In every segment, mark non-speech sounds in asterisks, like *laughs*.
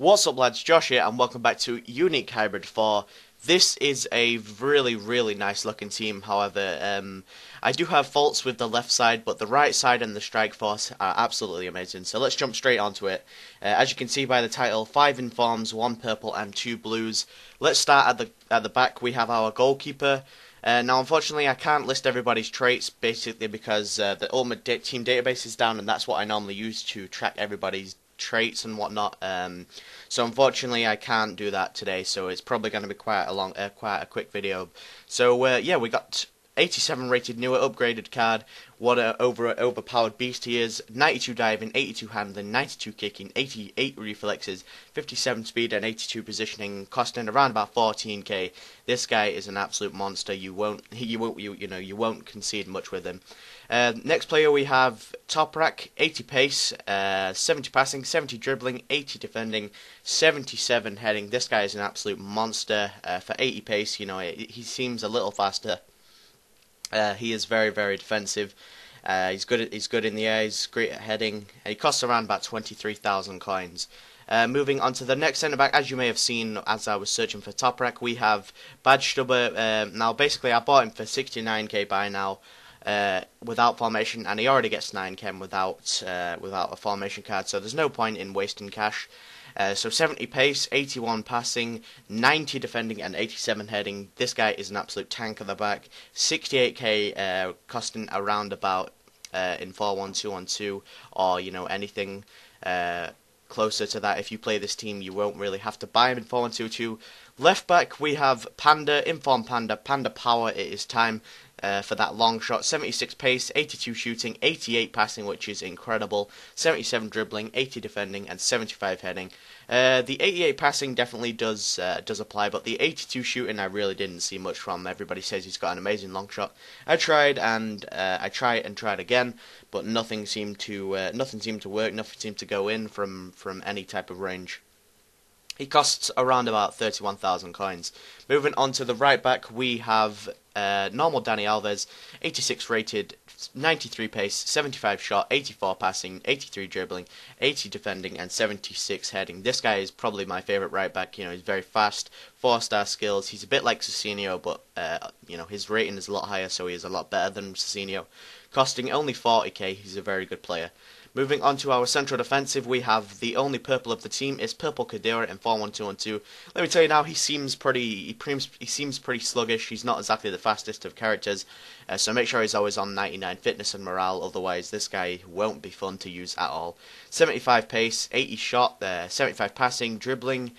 What's up lads, Josh here and welcome back to Unique Hybrid 4. This is a really, really nice looking team, however, um, I do have faults with the left side, but the right side and the strike force are absolutely amazing. So let's jump straight onto it. Uh, as you can see by the title, 5 informs, 1 purple and 2 blues. Let's start at the, at the back, we have our goalkeeper. Uh, now, unfortunately, I can't list everybody's traits, basically because uh, the Ultimate Team database is down, and that's what I normally use to track everybody's traits and whatnot. Um, so unfortunately, I can't do that today. So it's probably going to be quite a long, uh, quite a quick video. So uh, yeah, we got 87 rated Neuer upgraded card. What a over overpowered beast he is. 92 diving, 82 handling, 92 kicking, 88 reflexes, 57 speed and 82 positioning, costing around about 14k. This guy is an absolute monster. You won't *laughs* you won't you you know you won't concede much with him. Uh, next player we have Toprak, 80 pace, uh, 70 passing, 70 dribbling, 80 defending, 77 heading. This guy is an absolute monster uh, for 80 pace. You know he seems a little faster uh, he is very, very defensive. Uh, he's good. He's good in the air. He's great at heading. He costs around about twenty-three thousand coins. Uh, moving on to the next centre back, as you may have seen as I was searching for Toprak, we have Badstuber. Uh, now, basically, I bought him for 69k by now uh, without formation, and he already gets 9k without uh, without a formation card. So there's no point in wasting cash. Uh, so 70 pace, 81 passing, 90 defending, and 87 heading. This guy is an absolute tank at the back. 68k uh, costing around about uh, in 4-1-2-1-2 or you know anything uh, closer to that. If you play this team, you won't really have to buy him in 4-1-2-2. Left back, we have Pander, Inform Pander, Panda Power. It is time uh, for that long shot. 76 pace, 82 shooting, 88 passing, which is incredible. 77 dribbling, 80 defending, and 75 heading. Uh, the 88 passing definitely does uh, does apply, but the 82 shooting I really didn't see much from. Everybody says he's got an amazing long shot. I tried and uh, I tried and tried again, but nothing seemed to uh, nothing seemed to work. Nothing seemed to go in from from any type of range. He costs around about 31,000 coins. Moving on to the right back, we have uh, normal Dani Alves, 86 rated, 93 pace, 75 shot, 84 passing, 83 dribbling, 80 defending, and 76 heading. This guy is probably my favourite right back. You know, he's very fast, four star skills. He's a bit like Cicinho, but uh, you know his rating is a lot higher, so he is a lot better than Cicinho. Costing only 40k, he's a very good player. Moving on to our central defensive, we have the only purple of the team is Purple Khedira in 4-1-2-1-2. Let me tell you now, he seems pretty he, preems, he seems pretty sluggish. He's not exactly the fastest of characters, uh, so make sure he's always on 99 fitness and morale. Otherwise, this guy won't be fun to use at all. 75 pace, 80 shot, uh, 75 passing, dribbling.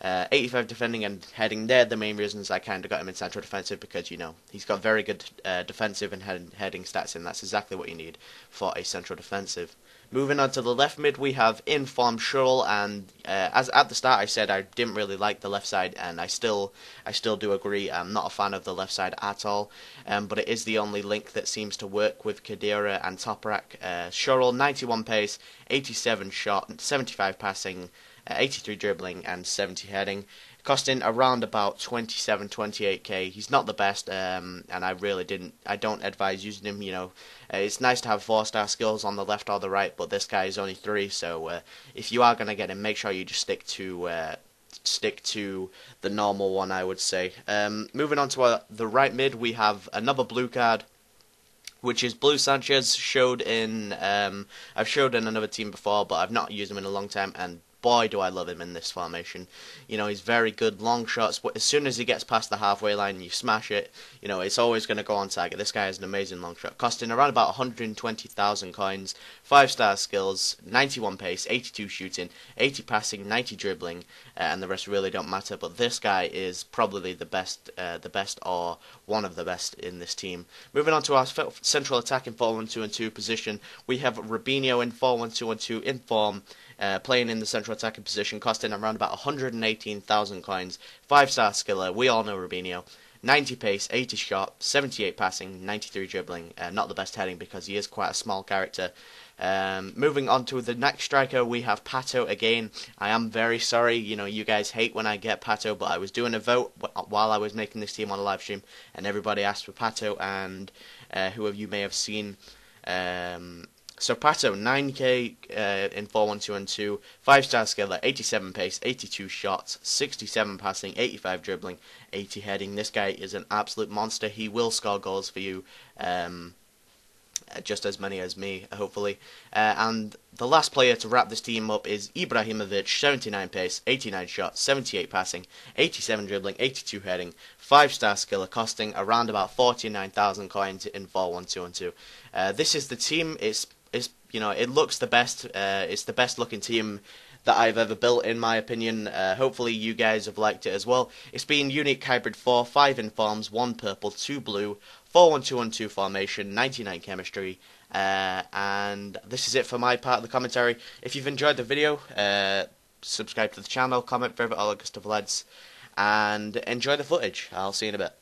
Uh, 85 defending and heading. They're the main reasons I kind of got him in central defensive because you know he's got very good uh, defensive and head heading stats, and that's exactly what you need for a central defensive. Moving on to the left mid, we have Inform Schürrle, and uh, as at the start I said I didn't really like the left side, and I still I still do agree. I'm not a fan of the left side at all, um, but it is the only link that seems to work with Khedira and Toprak. Uh, Schürrle, 91 pace, 87 shot, 75 passing, uh, 83 dribbling, and 70 heading costing around about 27 28k he's not the best um, and i really didn't i don't advise using him you know. Uh, it's nice to have four star skills on the left or the right but this guy is only three so uh, if you are going to get him make sure you just stick to uh, stick to the normal one i would say. Um, moving on to uh, the right mid we have another blue card which is Blue Sanchez showed in um, I've showed in another team before, but I've not used him in a long time, and boy, do I love him in this formation. You know, he's very good long shots, but as soon as he gets past the halfway line and you smash it, you know, it's always going to go on target. This guy has an amazing long shot, costing around about 120,000 coins, 5 star skills, 91 pace, 82 shooting, 80 passing, 90 dribbling, uh, and the rest really don't matter. But this guy is probably the best, uh, the best or one of the best in this team. Moving on to our central attacking 4-1-2 and 2 position, we have Robinho in 4-1-2-1-2 in form uh, playing in the central attacking position, costing around about 118,000 coins. Five star skiller, we all know Robinho. 90 pace, 80 shot, 78 passing, 93 dribbling. Uh, not the best heading because he is quite a small character. Um, moving on to the next striker, we have Pato again. I am very sorry, you know, you guys hate when I get Pato, but I was doing a vote while I was making this team on a live stream, and everybody asked for Pato, and uh, who of you may have seen um, So Pato, 9k uh, in 4-1-2-2, 5-star skiller, 87 pace, 82 shots, 67 passing, 85 dribbling, 80 heading. This guy is an absolute monster. He will score goals for you. Um, uh, just as many as me, hopefully. Uh, and the last player to wrap this team up is Ibrahimovic, 79 pace, 89 shots, 78 passing, 87 dribbling, 82 heading, 5 star skiller, costing around about 49,000 coins in 4 1 2 and 2. Uh, this is the team, it's, it's, you know, it looks the best, uh, it's the best looking team that I've ever built, in my opinion. Uh, hopefully, you guys have liked it as well. It's been unique hybrid 4, 5 informs, 1 purple, 2 blue, 4 1 2 1 2 formation, 99 chemistry. Uh, and this is it for my part of the commentary. If you've enjoyed the video, uh, subscribe to the channel, comment, favorite, all that good stuff, lads. And enjoy the footage. I'll see you in a bit.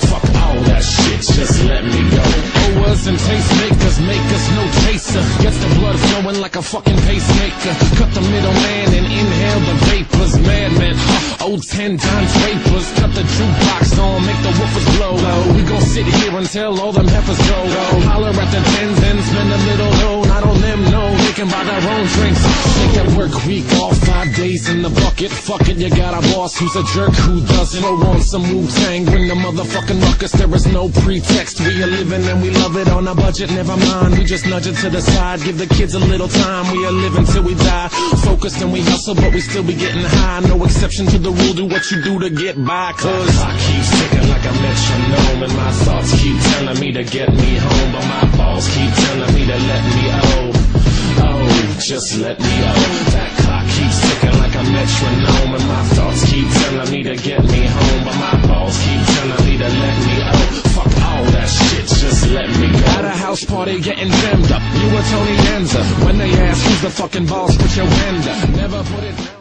Chaser. Gets the blood flowing like a fucking pacemaker. Cut the middleman and inhale the vapors. Madman, huh? Old ten times vapors. Cut the jukebox on, make the woofers blow. We gon' sit here until all them heifers go. Holler at the tens and spend a little dough. Not on them, no. Can buy their own drinks. Take that work week off, five days in the bucket. Fuck it, you got a boss who's a jerk who doesn't. Throw on some Wu Tang, bring the motherfucking ruckus. There is no pretext. We are living and we love it on a budget. Never mind, we just nudge it to the side. Give the kids a little time. We are living till we die. Focused and we hustle, but we still be getting high. No exception to the rule. Do what you do to get by. Cause I keep ticking like a metronome, and my thoughts keep telling me to get me home, but my balls keep telling me to let me oh, just let me oh. That clock keeps ticking like a metronome, and my thoughts keep telling me to get me home, but my balls keep telling me to let me oh. Fuck all that shit, just let me go. At a house party getting jammed up, you were Tony Danza. When they ask who's the fucking boss, put your hand up. Never put it down.